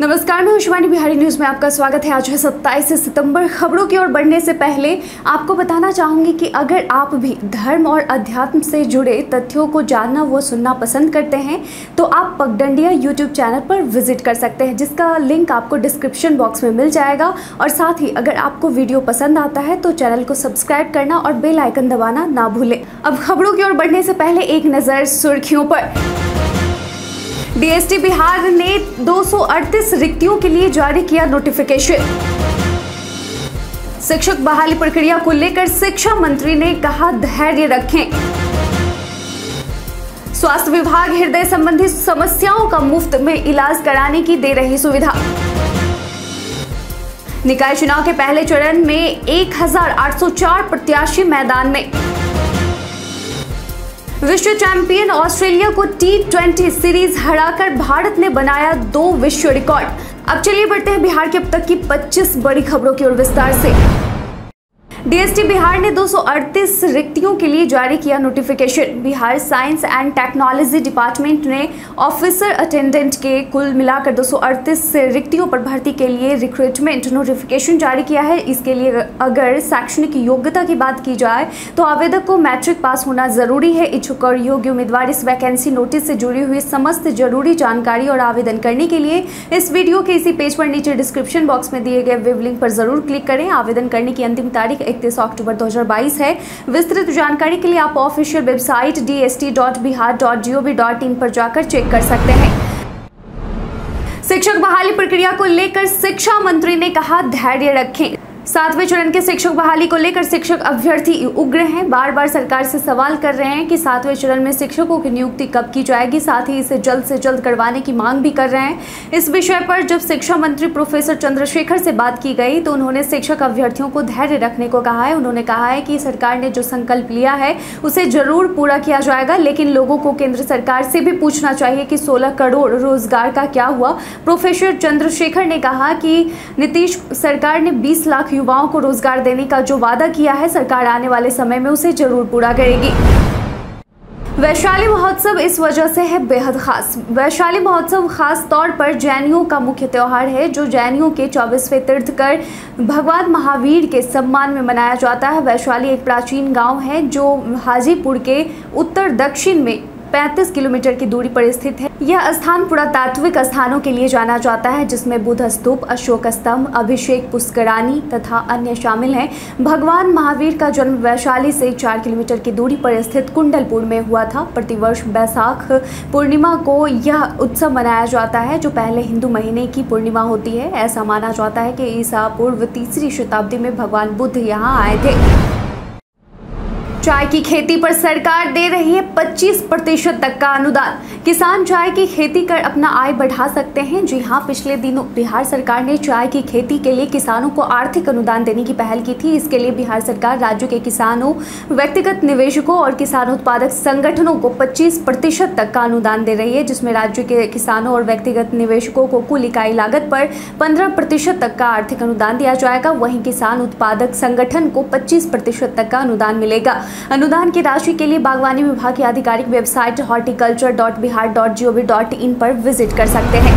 नमस्कार, मैं शिवानी बिहारी न्यूज़ में आपका स्वागत है। आज है सत्ताईस सितंबर। खबरों की ओर बढ़ने से पहले आपको बताना चाहूँगी कि अगर आप भी धर्म और अध्यात्म से जुड़े तथ्यों को जानना व सुनना पसंद करते हैं तो आप पगडंडिया यूट्यूब चैनल पर विज़िट कर सकते हैं, जिसका लिंक आपको डिस्क्रिप्शन बॉक्स में मिल जाएगा। और साथ ही अगर आपको वीडियो पसंद आता है तो चैनल को सब्सक्राइब करना और बेलाइकन दबाना ना भूलें। अब खबरों की ओर बढ़ने से पहले एक नज़र सुर्खियों पर। डीएसटी बिहार ने 238 रिक्तियों के लिए जारी किया नोटिफिकेशन शिक्षक बहाली प्रक्रिया को लेकर शिक्षा मंत्री ने कहा, धैर्य रखें। स्वास्थ्य विभाग हृदय संबंधी समस्याओं का मुफ़्त में इलाज कराने की दे रही सुविधा। निकाय चुनाव के पहले चरण में 1804 प्रत्याशी मैदान में। विश्व चैंपियन ऑस्ट्रेलिया को टी ट्वेंटी सीरीज़ हराकर भारत ने बनाया दो विश्व रिकॉर्ड। अब चलिए बढ़ते हैं बिहार के अब तक की 25 बड़ी खबरों की ओर विस्तार से। डीएसटी बिहार ने 238 रिक्तियों के लिए जारी किया notification Bihar science and technology department ने ऑफिसर अटेंडेंट के कुल मिलाकर 238 रिक्तियों पर भर्ती के लिए रिक्रूटमेंट नोटिफिकेशन जारी किया है। इसके लिए अगर शैक्षणिक योग्यता की बात की जाए तो आवेदक को मैट्रिक पास होना ज़रूरी है। इच्छुक और योग्य उम्मीदवार इस वैकेंसी नोटिस से जुड़ी हुई समस्त ज़रूरी जानकारी और आवेदन करने के लिए इस वीडियो के इसी पेज पर नीचे डिस्क्रिप्शन बॉक्स में दिए गए वेब लिंक पर ज़रूर क्लिक करें। आवेदन करने की अंतिम तारीख इकतीस अक्टूबर 2022 है। विस्तृत जानकारी के लिए आप official website D S T dot Bihar dot dot in पर जाकर चेक कर सकते हैं। शिक्षक बहाली प्रक्रिया को लेकर शिक्षा मंत्री ने कहा धैर्य रखें। सातवें चरण के शिक्षक बहाली को लेकर शिक्षक अभ्यर्थी उग्र हैं। बार बार सरकार से सवाल कर रहे हैं कि सातवें चरण में शिक्षकों की नियुक्ति कब की जाएगी। साथ ही इसे जल्द से जल्द करवाने की मांग भी कर रहे हैं। इस विषय पर जब शिक्षा मंत्री प्रोफेसर चंद्रशेखर से बात की गई तो उन्होंने शिक्षक अभ्यर्थियों को धैर्य रखने को कहा है। उन्होंने कहा है कि सरकार ने जो संकल्प लिया है, उसे ज़रूर पूरा किया जाएगा, लेकिन लोगों को केंद्र सरकार से भी पूछना चाहिए कि सोलह करोड़ रोज़गार का क्या हुआ। प्रोफेसर चंद्रशेखर ने कहा कि नीतीश सरकार ने बीस लाख युवाओं को रोज़गार देने का जो वादा किया है, सरकार आने वाले समय में उसे ज़रूर पूरा करेगी। वैशाली महोत्सव इस वजह से है बेहद खास। वैशाली महोत्सव खास तौर पर जैनियों का मुख्य त्यौहार है, जो जैनियों के चौबीसवें तीर्थकर भगवान महावीर के सम्मान में मनाया जाता है। वैशाली एक प्राचीन गाँव है, जो हाजीपुर के उत्तर दक्षिण में 35 किलोमीटर की दूरी पर स्थित है। यह स्थान पुरातात्विक स्थानों के लिए जाना जाता है, जिसमें बुद्ध स्तूप, अशोक स्तंभ, अभिषेक पुष्करानी तथा अन्य शामिल हैं। भगवान महावीर का जन्म वैशाली से चार किलोमीटर की दूरी पर स्थित कुंडलपुर में हुआ था। प्रतिवर्ष बैसाख पूर्णिमा को यह उत्सव मनाया जाता है, जो पहले हिंदू महीने की पूर्णिमा होती है। ऐसा माना जाता है कि ईसा पूर्व तीसरी शताब्दी में भगवान बुद्ध यहाँ आए थे। चाय की खेती पर सरकार दे रही है 25 प्रतिशत तक का अनुदान। किसान चाय की खेती कर अपना आय बढ़ा सकते हैं। जी हाँ पिछले दिनों बिहार सरकार ने चाय की खेती के लिए किसानों को आर्थिक अनुदान देने की पहल की थी। इसके लिए बिहार सरकार राज्य के किसानों, व्यक्तिगत निवेशकों और किसान उत्पादक संगठनों को पच्चीस प्रतिशत तक का अनुदान दे रही है, जिसमें राज्य के किसानों और व्यक्तिगत निवेशकों को कुल इकाई लागत पर पंद्रह प्रतिशत तक का आर्थिक अनुदान दिया जाएगा। वहीं किसान उत्पादक संगठन को पच्चीस प्रतिशत तक का अनुदान मिलेगा। अनुदान की राशि के लिए बागवानी विभाग की आधिकारिक website horticulture dot Bihar dot G O V dot in पर विज़िट कर सकते हैं।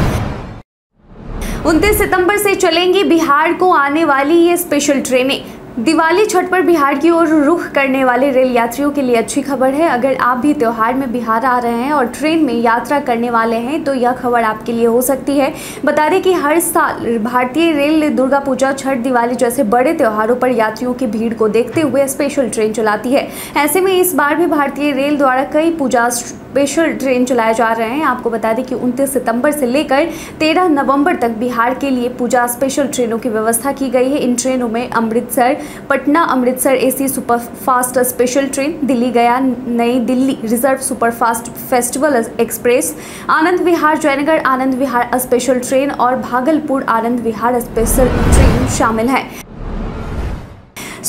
उनतीस सितंबर से चलेंगी बिहार को आने वाली ये स्पेशल ट्रेनें दिवाली छठ पर बिहार की ओर रुख करने वाले रेल यात्रियों के लिए अच्छी खबर है। अगर आप भी त्यौहार में बिहार आ रहे हैं और ट्रेन में यात्रा करने वाले हैं तो यह खबर आपके लिए हो सकती है। बता दें कि हर साल भारतीय रेल दुर्गा पूजा, छठ दिवाली जैसे बड़े त्यौहारों पर यात्रियों की भीड़ को देखते हुए स्पेशल ट्रेन चलाती है। ऐसे में इस बार भी भारतीय रेल द्वारा कई पूजा स्पेशल ट्रेन चलाए जा रहे हैं। आपको बता दें कि उनतीस सितंबर से लेकर तेरह नवंबर तक बिहार के लिए पूजा स्पेशल ट्रेनों की व्यवस्था की गई है। इन ट्रेनों में Amritsar Patna Amritsar AC superfast special train, Delhi Gaya, Nai Delhi reserve superfast festival express, Anand Vihar Jaynagar, Anand Vihar special train और भागलपुर आनंद विहार स्पेशल ट्रेन शामिल है।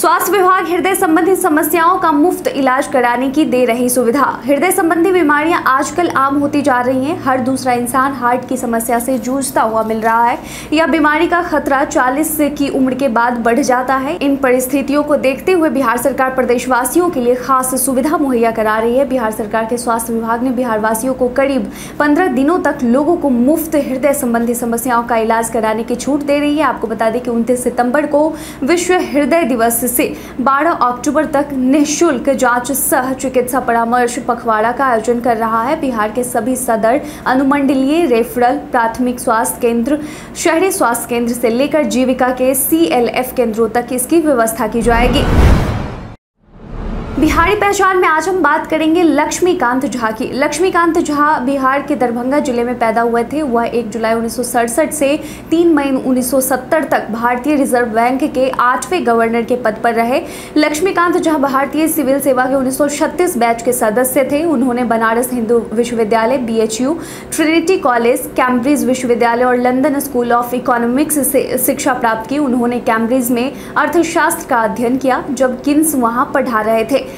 स्वास्थ्य विभाग हृदय संबंधी समस्याओं का मुफ़्त इलाज कराने की दे रही सुविधा। हृदय संबंधी बीमारियाँ आजकल आम होती जा रही हैं। हर दूसरा इंसान हार्ट की समस्या से जूझता हुआ मिल रहा है। यह बीमारी का खतरा 40 की उम्र के बाद बढ़ जाता है। इन परिस्थितियों को देखते हुए बिहार सरकार प्रदेशवासियों के लिए खास सुविधा मुहैया करा रही है। बिहार सरकार के स्वास्थ्य विभाग ने बिहार वासियों को करीब पंद्रह दिनों तक लोगों को मुफ़्त हृदय संबंधी समस्याओं का इलाज कराने की छूट दे रही है। आपको बता दें कि उनतीस सितंबर को विश्व हृदय दिवस से 12 अक्टूबर तक निःशुल्क जाँच सह चिकित्सा परामर्श पखवाड़ा का आयोजन कर रहा है। बिहार के सभी सदर अनुमंडलीय रेफरल प्राथमिक स्वास्थ्य केंद्र, शहरी स्वास्थ्य केंद्र से लेकर जीविका के सीएलएफ केंद्रों तक इसकी व्यवस्था की जाएगी। बिहारी पहचान में आज हम बात करेंगे लक्ष्मीकांत झा की। लक्ष्मीकांत झा बिहार के दरभंगा ज़िले में पैदा हुए थे। वह 1 जुलाई उन्नीस सौ सड़सठ से 3 मई 1970 तक भारतीय रिज़र्व बैंक के आठवें गवर्नर के पद पर रहे। लक्ष्मीकांत झा भारतीय सिविल सेवा के उन्नीस सौ छत्तीस बैच के सदस्य थे। उन्होंने बनारस हिंदू विश्वविद्यालय बी ट्रिनिटी कॉलेज कैम्ब्रिज विश्वविद्यालय और लंदन स्कूल ऑफ़ इकोनॉमिक्स से शिक्षा प्राप्त की। उन्होंने कैम्ब्रिज में अर्थशास्त्र का अध्ययन किया जब किन्स वहाँ पढ़ा रहे थे।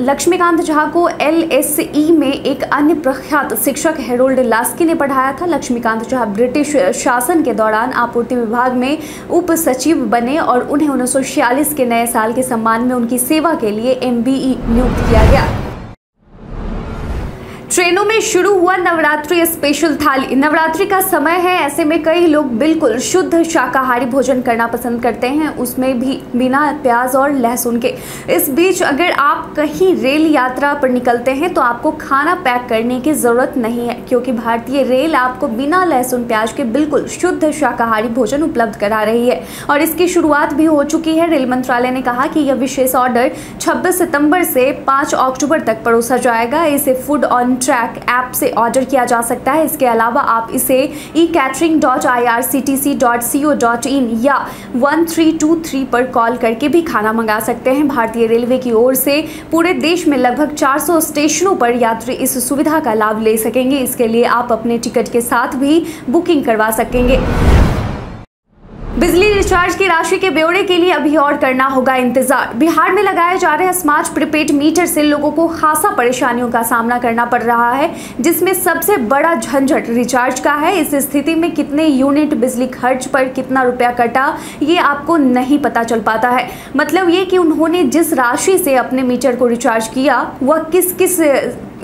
लक्ष्मीकांत झा को एल एस ई में एक अन्य प्रख्यात शिक्षक हेरोल्ड लास्की ने पढ़ाया था। लक्ष्मीकांत झा ब्रिटिश शासन के दौरान आपूर्ति विभाग में उप सचिव बने और उन्हें उन्नीस सौ छियालीस के नए साल के सम्मान में उनकी सेवा के लिए एम नियुक्त किया गया। ट्रेनों में शुरू हुआ नवरात्रि स्पेशल थाली। नवरात्रि का समय है, ऐसे में कई लोग बिल्कुल शुद्ध शाकाहारी भोजन करना पसंद करते हैं, उसमें भी बिना प्याज और लहसुन के। इस बीच अगर आप कहीं रेल यात्रा पर निकलते हैं तो आपको खाना पैक करने की ज़रूरत नहीं है, क्योंकि भारतीय रेल आपको बिना लहसुन, प्याज के बिल्कुल शुद्ध शाकाहारी भोजन उपलब्ध करा रही है। और इसकी शुरुआत भी हो चुकी है। रेल मंत्रालय ने कहा कि यह विशेष ऑर्डर छब्बीस सितंबर से पाँच अक्टूबर तक परोसा जाएगा। इसे फ़ूड ऑन ट्रैक ऐप से ऑर्डर किया जा सकता है। इसके अलावा आप इसे e catering dot I R C T C dot C O dot in या वन थ्री टू थ्री पर कॉल करके भी खाना मंगा सकते हैं। भारतीय रेलवे की ओर से पूरे देश में लगभग 400 स्टेशनों पर यात्री इस सुविधा का लाभ ले सकेंगे। इसके लिए आप अपने टिकट के साथ भी बुकिंग करवा सकेंगे। बिजली रिचार्ज की राशि के ब्यौरे के लिए अभी और करना होगा इंतज़ार। बिहार में लगाए जा रहे स्मार्ट प्रीपेड मीटर से लोगों को खासा परेशानियों का सामना करना पड़ रहा है, जिसमें सबसे बड़ा झंझट रिचार्ज का है। इस स्थिति में कितने यूनिट बिजली खर्च पर कितना रुपया कटा, ये आपको नहीं पता चल पाता है। मतलब ये कि उन्होंने जिस राशि से अपने मीटर को रिचार्ज किया, वह किस किस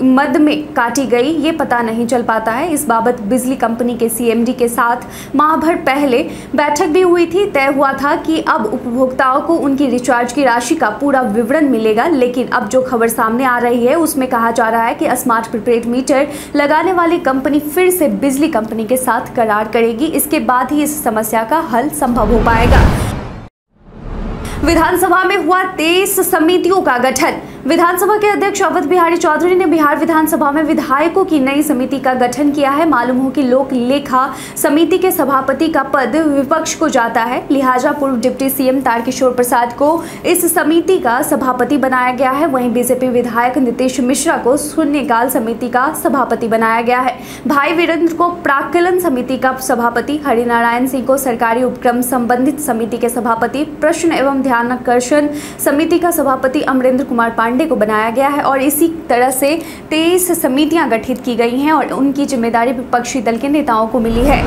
मद में काटी गई, ये पता नहीं चल पाता है। इस बाबत बिजली कंपनी के सीएमडी के साथ माह भर पहले बैठक भी हुई थी। तय हुआ था कि अब उपभोक्ताओं को उनकी रिचार्ज की राशि का पूरा विवरण मिलेगा, लेकिन अब जो खबर सामने आ रही है, उसमें कहा जा रहा है कि स्मार्ट प्रीपेड मीटर लगाने वाली कंपनी फिर से बिजली कंपनी के साथ करार करेगी। इसके बाद ही इस समस्या का हल संभव हो पाएगा। विधानसभा में हुआ तेईस समितियों का गठन। विधानसभा के अध्यक्ष अवध बिहारी चौधरी ने बिहार विधानसभा में विधायकों की नई समिति का गठन किया है। मालूम हो कि लोक लेखा समिति के सभापति का पद विपक्ष को जाता है। लिहाजा पूर्व डिप्टी सीएम तारकिशोर प्रसाद को इस समिति का सभापति बनाया गया है। वहीं बीजेपी विधायक नीतीश मिश्रा को शून्यकाल समिति का सभापति बनाया गया है। भाई वीरेंद्र को प्राकलन समिति का सभापति, हरिनारायण सिंह को सरकारी उपक्रम संबंधित समिति के सभापति, प्रश्न एवं ध्यानाकर्षण समिति का सभापति अमरेंद्र कुमार पांडे पांडे को बनाया गया है और इसी तरह से तेईस समितियाँ गठित की गई हैं और उनकी ज़िम्मेदारी विपक्षी दल के नेताओं को मिली है।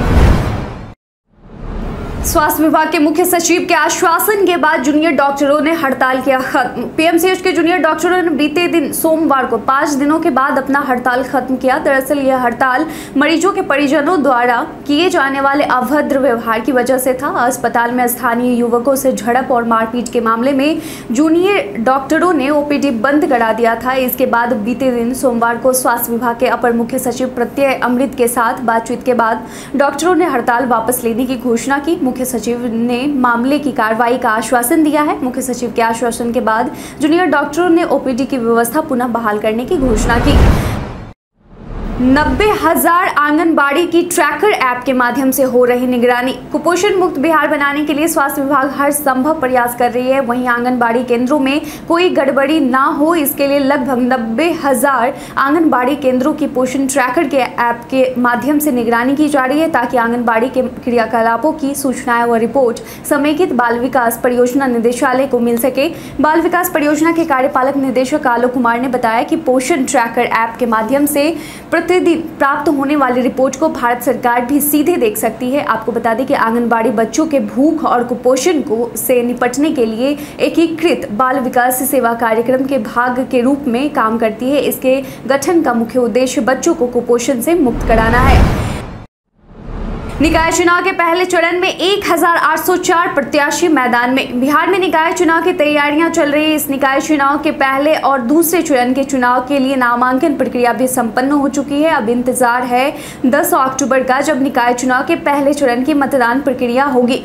स्वास्थ्य विभाग के मुख्य सचिव के आश्वासन के बाद जूनियर डॉक्टरों ने हड़ताल किया खत्म। पीएमसीएच के जूनियर डॉक्टरों ने बीते दिन सोमवार को पाँच दिनों के बाद अपना हड़ताल खत्म किया। दरअसल यह हड़ताल मरीजों के परिजनों द्वारा किए जाने वाले अभद्र व्यवहार की वजह से था। अस्पताल में स्थानीय युवकों से झड़प और मारपीट के मामले में जूनियर डॉक्टरों ने ओपीडी बंद करा दिया था। इसके बाद बीते दिन सोमवार को स्वास्थ्य विभाग के अपर मुख्य सचिव प्रत्यय अमृत के साथ बातचीत के बाद डॉक्टरों ने हड़ताल वापस लेने की घोषणा की। मुख्य सचिव ने मामले की कार्रवाई का आश्वासन दिया है। मुख्य सचिव के आश्वासन के बाद जूनियर डॉक्टरों ने ओपीडी की व्यवस्था पुनः बहाल करने की घोषणा की। नब्बे हज़ार आंगनबाड़ी की ट्रैकर ऐप के माध्यम से हो रही निगरानी। कुपोषण मुक्त बिहार बनाने के लिए स्वास्थ्य विभाग हर संभव प्रयास कर रही है। वहीं आंगनबाड़ी केंद्रों में कोई गड़बड़ी ना हो, इसके लिए लगभग नब्बे हज़ार आंगनबाड़ी केंद्रों की पोषण ट्रैकर के ऐप के माध्यम से निगरानी की जा रही है ताकि आंगनबाड़ी के क्रियाकलापों की सूचनाएँ व रिपोर्ट समेकित बाल विकास परियोजना निदेशालय को मिल सके। बाल विकास परियोजना के कार्यपालक निदेशक आलोक कुमार ने बताया कि पोषण ट्रैकर ऐप के माध्यम से प्रतिदिन प्राप्त होने वाली रिपोर्ट को भारत सरकार भी सीधे देख सकती है। आपको बता दें कि आंगनबाड़ी बच्चों के भूख और कुपोषण को से निपटने के लिए एकीकृत बाल विकास सेवा कार्यक्रम के भाग के रूप में काम करती है। इसके गठन का मुख्य उद्देश्य बच्चों को कुपोषण से मुक्त कराना है। निकाय चुनाव के पहले चरण में 1804 प्रत्याशी मैदान में। बिहार में निकाय चुनाव की तैयारियाँ चल रही है। इस निकाय चुनाव के पहले और दूसरे चरण के चुनाव के लिए नामांकन प्रक्रिया भी संपन्न हो चुकी है। अब इंतज़ार है 10 अक्टूबर का, जब निकाय चुनाव के पहले चरण की मतदान प्रक्रिया होगी।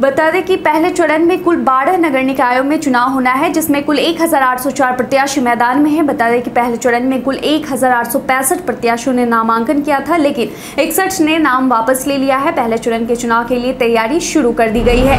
बता दें कि पहले चरण में कुल बारह नगर निकायों में चुनाव होना है, जिसमें कुल एक हज़ार आठ सौ चार प्रत्याशी मैदान में है। बता दें कि पहले चरण में कुल एक हज़ार आठ सौ पैंसठ प्रत्याशियों ने नामांकन किया था, लेकिन इकसठ ने नाम वापस ले लिया है। पहले चरण के चुनाव के लिए तैयारी शुरू कर दी गई है।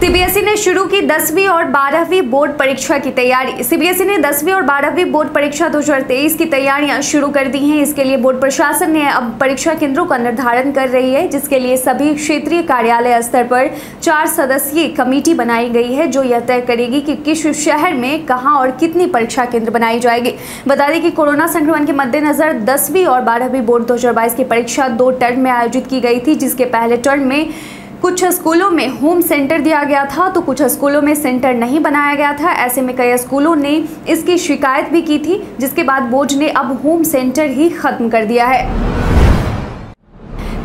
सीबीएसई ने शुरू की दसवीं और बारहवीं बोर्ड परीक्षा की तैयारी। सीबीएसई ने दसवीं और बारहवीं बोर्ड परीक्षा 2023 की तैयारियाँ शुरू कर दी हैं। इसके लिए बोर्ड प्रशासन ने अब परीक्षा केंद्रों का निर्धारण कर रही है, जिसके लिए सभी क्षेत्रीय कार्यालय स्तर पर चार सदस्यीय कमेटी बनाई गई है, जो यह तय करेगी कि किस शहर में कहाँ और कितनी परीक्षा केंद्र बनाई जाएगी। बता दें कि कोरोना संक्रमण के मद्देनजर दसवीं और बारहवीं बोर्ड दो हज़ार बाईस की परीक्षा दो टर्म में आयोजित की गई थी, जिसके पहले टर्म में कुछ स्कूलों में होम सेंटर दिया गया था तो कुछ स्कूलों में सेंटर नहीं बनाया गया था। ऐसे में कई स्कूलों ने इसकी शिकायत भी की थी, जिसके बाद बोर्ड ने अब होम सेंटर ही खत्म कर दिया है।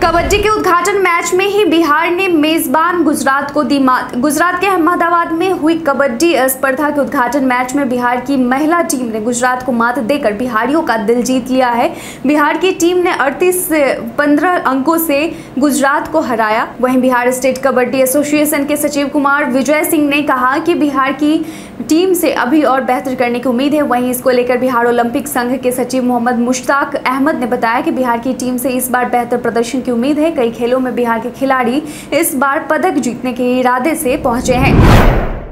कबड्डी के उद्घाटन मैच में ही बिहार ने मेजबान गुजरात को दी मात। गुजरात के अहमदाबाद में हुई कबड्डी स्पर्धा के उद्घाटन मैच में बिहार की महिला टीम ने गुजरात को मात देकर बिहारियों का दिल जीत लिया है। बिहार की टीम ने 38 से 15 अंकों से गुजरात को हराया। वहीं बिहार स्टेट कबड्डी एसोसिएशन के सचिव कुमार विजय सिंह ने कहा कि बिहार की टीम से अभी और बेहतर करने की उम्मीद है। वहीं इसको लेकर बिहार ओलंपिक संघ के सचिव मोहम्मद मुश्ताक अहमद ने बताया कि बिहार की टीम से इस बार बेहतर प्रदर्शन की उम्मीद है। कई खेलों में बिहार के खिलाड़ी इस बार पदक जीतने के इरादे से पहुँचे हैं।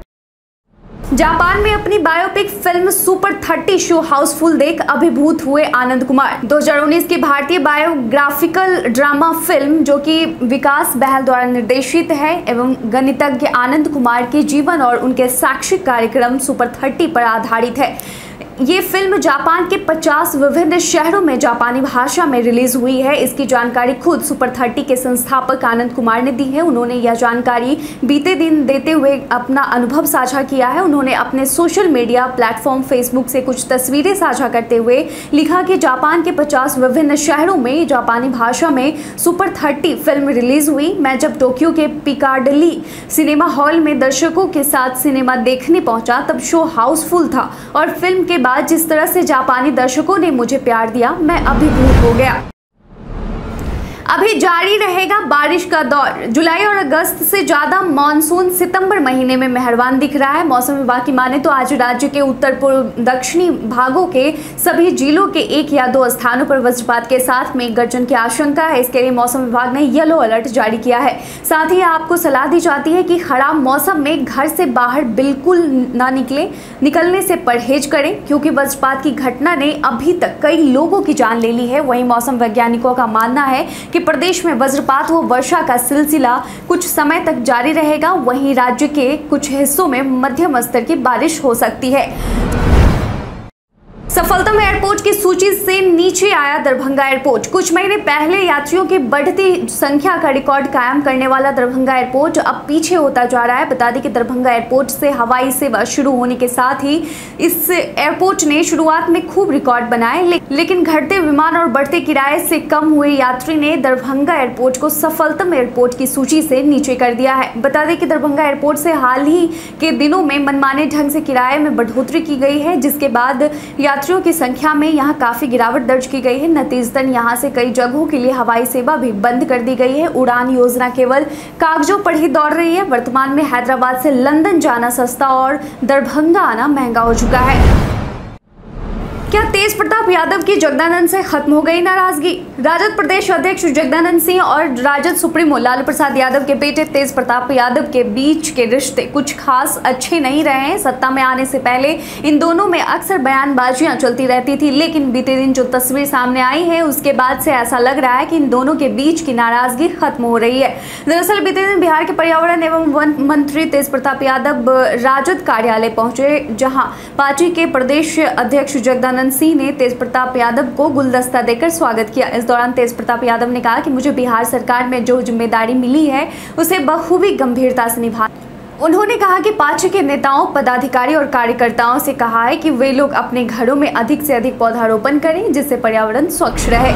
जापान में अपनी biopic film super 30 show housefull देख अभिभूत हुए आनंद कुमार। 2019 की भारतीय बायोग्राफिकल ड्रामा फ़िल्म जो कि विकास बहल द्वारा निर्देशित है एवं गणितज्ञ आनंद कुमार के जीवन और उनके शैक्षिक कार्यक्रम सुपर 30 पर आधारित है। ये फ़िल्म जापान के 50 विभिन्न शहरों में जापानी भाषा में रिलीज़ हुई है। इसकी जानकारी खुद सुपर थर्टी के संस्थापक आनंद कुमार ने दी है। उन्होंने यह जानकारी बीते दिन देते हुए अपना अनुभव साझा किया है। उन्होंने अपने सोशल मीडिया प्लेटफॉर्म फेसबुक से कुछ तस्वीरें साझा करते हुए लिखा कि जापान के 50 विभिन्न शहरों में जापानी भाषा में सुपर थर्टी फ़िल्म रिलीज़ हुई। मैं जब टोक्यो के पिकाडली सिनेमा हॉल में दर्शकों के साथ सिनेमा देखने पहुँचा, तब शो हाउसफुल था और फ़िल्म के बाद जिस तरह से जापानी दर्शकों ने मुझे प्यार दिया, मैं अभी अभिभूत हो गया। अभी जारी रहेगा बारिश का दौर। जुलाई और अगस्त से ज़्यादा मानसून सितंबर महीने में मेहरबान दिख रहा है। मौसम विभाग की माने तो आज राज्य के उत्तर, पूर्व, दक्षिणी भागों के सभी जिलों के एक या दो स्थानों पर वज्रपात के साथ में गर्जन की आशंका है। इसके लिए मौसम विभाग ने येलो अलर्ट जारी किया है। साथ ही आपको सलाह दी जाती है कि खराब मौसम में घर से बाहर बिल्कुल ना निकले, निकलने से परहेज करें, क्योंकि वज्रपात की घटना ने अभी तक कई लोगों की जान ले ली है। वही मौसम वैज्ञानिकों का मानना है कि प्रदेश में वज्रपात व वर्षा का सिलसिला कुछ समय तक जारी रहेगा। वहीं राज्य के कुछ हिस्सों में मध्यम स्तर की बारिश हो सकती है। सफलतम एयरपोर्ट की सूची से नीचे आया दरभंगा एयरपोर्ट। कुछ महीने पहले यात्रियों की बढ़ती संख्या का रिकॉर्ड कायम करने वाला दरभंगा एयरपोर्ट अब पीछे होता जा रहा है। बता दें कि दरभंगा एयरपोर्ट से हवाई सेवा शुरू होने के साथ ही इस एयरपोर्ट ने शुरुआत में खूब रिकॉर्ड बनाए लेकिन घटते विमान और बढ़ते किराए से कम हुए यात्री ने दरभंगा एयरपोर्ट को सफलतम एयरपोर्ट की सूची से नीचे कर दिया है। बता दें कि दरभंगा एयरपोर्ट से हाल ही के दिनों में मनमाने ढंग से किराए में बढ़ोतरी की गई है, जिसके बाद यात्री यात्रियों की संख्या में यहाँ काफ़ी गिरावट दर्ज की गई है। नतीजतन यहाँ से कई जगहों के लिए हवाई सेवा भी बंद कर दी गई है। उड़ान योजना केवल कागजों पर ही दौड़ रही है। वर्तमान में हैदराबाद से लंदन जाना सस्ता और दरभंगा आना महँगा हो चुका है। क्या तेज प्रताप यादव की जगदानंद से खत्म हो गई नाराज़गी? राजद प्रदेश अध्यक्ष जगदानंद सिंह और राजद सुप्रीमो लालू प्रसाद यादव के बेटे तेज प्रताप यादव के बीच के रिश्ते कुछ खास अच्छे नहीं रहे हैं। सत्ता में आने से पहले इन दोनों में अक्सर बयानबाजियाँ चलती रहती थी, लेकिन बीते दिन जो तस्वीर सामने आई है, उसके बाद से ऐसा लग रहा है कि इन दोनों के बीच की नाराज़गी खत्म हो रही है। दरअसल बीते दिन बिहार के पर्यावरण एवं वन मंत्री तेज प्रताप यादव राजद कार्यालय पहुँचे, जहाँ पार्टी के प्रदेश अध्यक्ष जगदानंद आनंद सिंह ने तेज प्रताप यादव को गुलदस्ता देकर स्वागत किया। इस दौरान तेज प्रताप यादव ने कहा कि मुझे बिहार सरकार में जो ज़िम्मेदारी मिली है, उसे बखूबी गंभीरता से निभा उन्होंने कहा कि पार्टी के नेताओं पदाधिकारी और कार्यकर्ताओं से कहा है कि वे लोग अपने घरों में अधिक से अधिक पौधारोपण करें, जिससे पर्यावरण स्वच्छ रहे।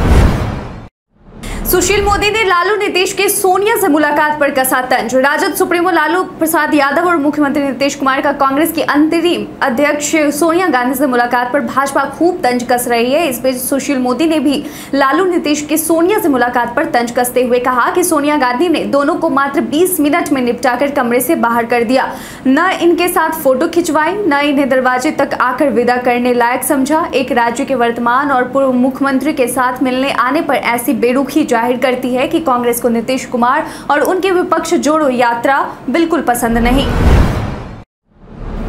सुशील मोदी ने लालू नीतीश के सोनिया से मुलाकात पर कसा तंज। राजद सुप्रीमो लालू प्रसाद यादव और मुख्यमंत्री नीतीश कुमार का कांग्रेस की अंतरिम अध्यक्ष सोनिया गांधी से मुलाकात पर भाजपा खूब तंज कस रही है। इस बीच सुशील मोदी ने भी लालू नीतीश के सोनिया से मुलाकात पर तंज कसते हुए कहा कि सोनिया गांधी ने दोनों को मात्र बीस मिनट में निपटाकर कमरे से बाहर कर दिया। न इनके साथ फ़ोटो खिंचवाई, न इन्हें दरवाजे तक आकर विदा करने लायक समझा। एक राज्य के वर्तमान और पूर्व मुख्यमंत्री के साथ मिलने आने पर ऐसी बेरुखी ज़ाहिर करती है कि कांग्रेस को नीतीश कुमार और उनके विपक्ष जोड़ो यात्रा बिल्कुल पसंद नहीं।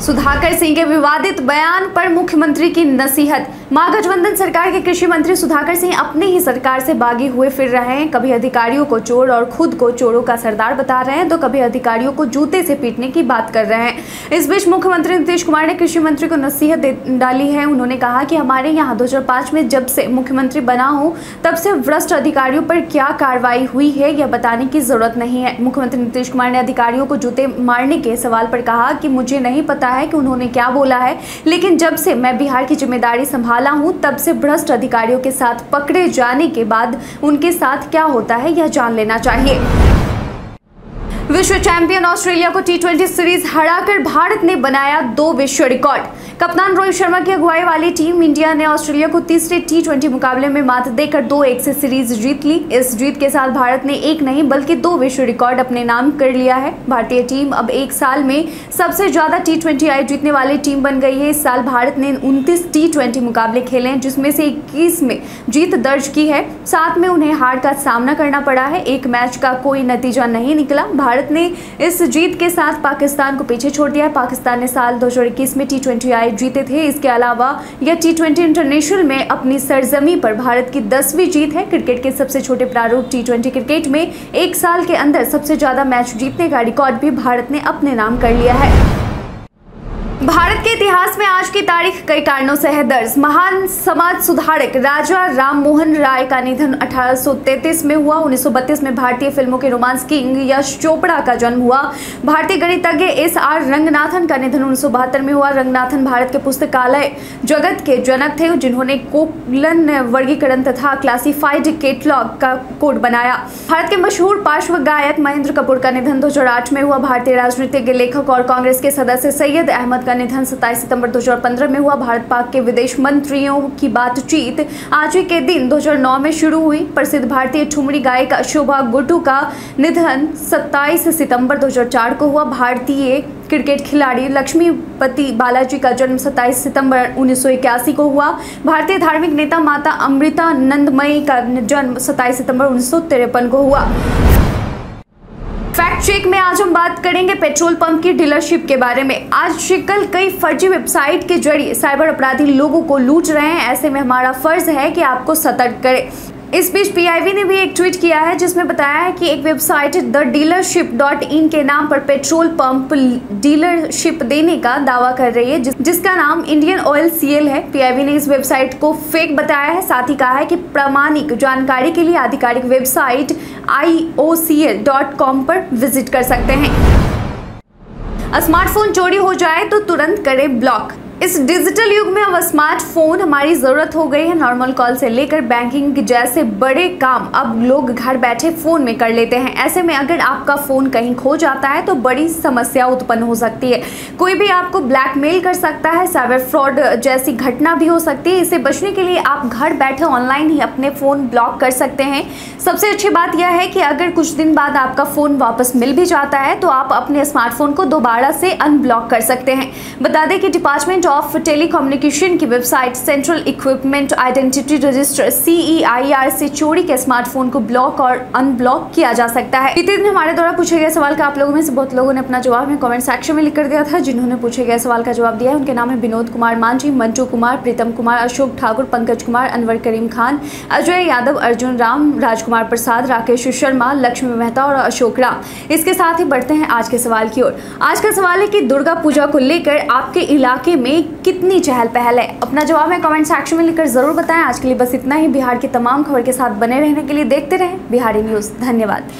सुधाकर सिंह के विवादित बयान पर मुख्यमंत्री की नसीहत महागठबंधन सरकार के कृषि मंत्री सुधाकर सिंह अपने ही सरकार से बागी हुए फिर रहे हैं। कभी अधिकारियों को चोर और खुद को चोरों का सरदार बता रहे हैं तो कभी अधिकारियों को जूते से पीटने की बात कर रहे हैं। इस बीच मुख्यमंत्री नीतीश कुमार ने कृषि मंत्री को नसीहत डाली है। उन्होंने कहा कि हमारे यहाँ दो में जब से मुख्यमंत्री बना हूँ, तब से भ्रष्ट अधिकारियों पर क्या कार्रवाई हुई है, यह बताने की ज़रूरत नहीं है। मुख्यमंत्री नीतीश कुमार ने अधिकारियों को जूते मारने के सवाल पर कहा कि मुझे नहीं पता है कि उन्होंने क्या बोला है, लेकिन जब से मैं बिहार की ज़िम्मेदारी संभाल संभाला हूँ, तब से भ्रष्ट अधिकारियों के साथ पकड़े जाने के बाद उनके साथ क्या होता है, यह जान लेना चाहिए। विश्व चैंपियन ऑस्ट्रेलिया को टी सीरीज़ हराकर भारत ने बनाया दो विश्व रिकॉर्ड। कप्तान रोहित शर्मा की अगुवाई वाली टीम इंडिया ने ऑस्ट्रेलिया को तीसरे टी मुकाबले में मात देकर दो एक से सीरीज़ जीत ली। इस जीत के साथ भारत ने एक नहीं, बल्कि दो विश्व रिकॉर्ड अपने नाम कर लिया है। भारतीय टीम अब एक साल में सबसे ज़्यादा टी ट्वेंटी आई जीतने वाली टीम बन गई है। इस साल भारत ने उनतीस टी मुकाबले खेले हैं, जिसमें से इक्कीस में जीत दर्ज की है। साथ में उन्हें हार का सामना करना पड़ा है। एक मैच का कोई नतीजा नहीं निकला। भारत ने इस जीत के साथ पाकिस्तान को पीछे छोड़ दिया है। पाकिस्तान ने साल 2021 में टी ट्वेंटी आई जीते थे। इसके अलावा यह टी ट्वेंटी इंटरनेशनल में अपनी सरजमी पर भारत की दसवीं जीत है। क्रिकेट के सबसे छोटे प्रारूप टी ट्वेंटी क्रिकेट में एक साल के अंदर सबसे ज़्यादा मैच जीतने का रिकॉर्ड भी भारत ने अपने नाम कर लिया है। भारत के इतिहास में आज की तारीख कई कारणों से है दर्ज। महान समाज सुधारक राजा राम मोहन राय का निधन 1833 में हुआ। 1932 में भारतीय फ़िल्मों के रोमांस किंग यश चोपड़ा का जन्म हुआ। भारतीय गणितज्ञ एस आर रंगनाथन का निधन उन्नीस सौ बहत्तर में हुआ। रंगनाथन भारत के पुस्तकालय जगत के जनक थे, जिन्होंने कोपलन वर्गीकरण तथा क्लासिफाइड केटलॉग का कोड बनाया। भारत के मशहूर पार्श्व गायक महेंद्र कपूर का निधन दो हज़ार आठ में हुआ। भारतीय राजनीतिज्ञ, लेखक और कांग्रेस के सदस्य सैयद अहमद का निधन 27 सितंबर 2015 में हुआ। भारत पाक के विदेश मंत्रियों की बातचीत आज के दिन 2009 में शुरू हुई। प्रसिद्ध भारतीय ठुमरी गायक शोभा गुटू का निधन 27 सितंबर 2004 को हुआ। भारतीय क्रिकेट खिलाड़ी लक्ष्मीपति बालाजी का जन्म 27 सितंबर उन्नीस सौ इक्यासी को हुआ। भारतीय धार्मिक नेता माता अमृता नंदमयी का जन्म 27 सितंबर उन्नीस सौ तिरपन को हुआ। चेक में आज हम बात करेंगे पेट्रोल पंप की डीलरशिप के बारे में। आज शिकल कई फर्जी वेबसाइट के ज़रिए साइबर अपराधी लोगों को लूट रहे हैं। ऐसे में हमारा फ़र्ज़ है कि आपको सतर्क करें। इस बीच पीआईबी ने भी एक ट्वीट किया है जिसमें बताया है कि एक website the dealership dot in के नाम पर पेट्रोल पंप डीलरशिप देने का दावा कर रही है जिस, जिसका नाम इंडियन ऑयल सीएल है। पीआईबी ने इस वेबसाइट को फेक बताया है साथ ही कहा है कि प्रामाणिक जानकारी के लिए आधिकारिक वेबसाइट आई पर विज़िट कर सकते हैं। स्मार्टफ़ोन चोरी हो जाए तो तुरंत करें ब्लॉक। इस डिजिटल युग में अब स्मार्टफ़ोन हमारी ज़रूरत हो गई है नॉर्मल कॉल से लेकर बैंकिंग जैसे बड़े काम। अब लोग घर बैठे फ़ोन में कर लेते हैं। ऐसे में अगर आपका फ़ोन कहीं खो जाता है तो बड़ी समस्या उत्पन्न हो सकती है। कोई भी आपको ब्लैकमेल कर सकता है, साइबर फ्रॉड जैसी घटना भी हो सकती है। इसे बचने के लिए आप घर बैठे ऑनलाइन ही अपने फ़ोन ब्लॉक कर सकते हैं। सबसे अच्छी बात यह है कि अगर कुछ दिन बाद आपका फ़ोन वापस मिल भी जाता है तो आप अपने स्मार्टफ़ोन को दोबारा से अनब्लॉक कर सकते हैं। बता दें कि डिपार्टमेंट ऑफ़ टेलीकम्युनिकेशन की website central equipment identity register CEIR से चोरी के स्मार्टफ़ोन को ब्लॉक और अनब्लॉक किया जा सकता है। बीते दिन हमारे द्वारा पूछे गए सवाल का आप लोगों में से बहुत लोगों ने अपना जवाब में कमेंट सेक्शन में लिख दिया था, जिन्होंने पूछे गए सवाल का जवाब दिया है। उनके नाम है विनोद कुमार मांझी, मंटू कुमार, प्रीतम कुमार, अशोक ठाकुर, पंकज कुमार, अनवर करीम खान, अजय यादव, अर्जुन राम, राजकुमार प्रसाद, राकेश शर्मा, लक्ष्मी मेहता और अशोक राम। इसके साथ ही बढ़ते हैं आज के सवाल की ओर। आज का सवाल है कि दुर्गा पूजा को लेकर आपके इलाके में कितनी चहल पहल है। अपना जवाब है कमेंट सेक्शन में लिखकर ज़रूर बताएँ। आज के लिए बस इतना ही। बिहार की तमाम खबर के साथ बने रहने के लिए देखते रहें। बिहारी न्यूज़ धन्यवाद।